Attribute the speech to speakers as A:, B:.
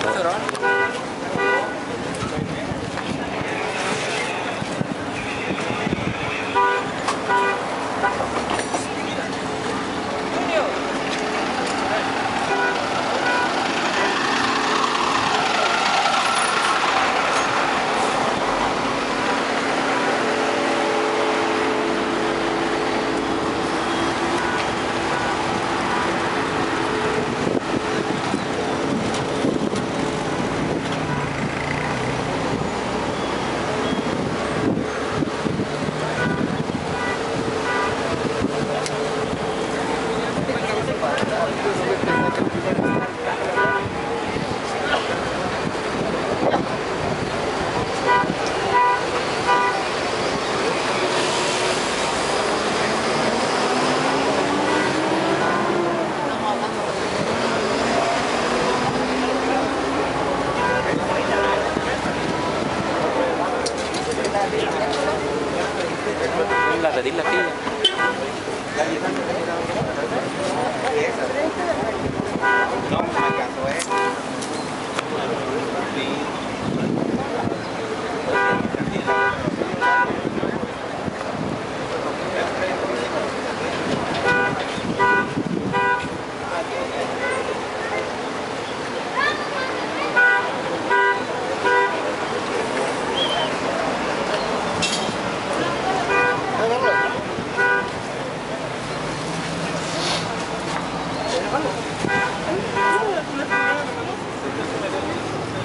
A: Put it on.
B: pedir la fila.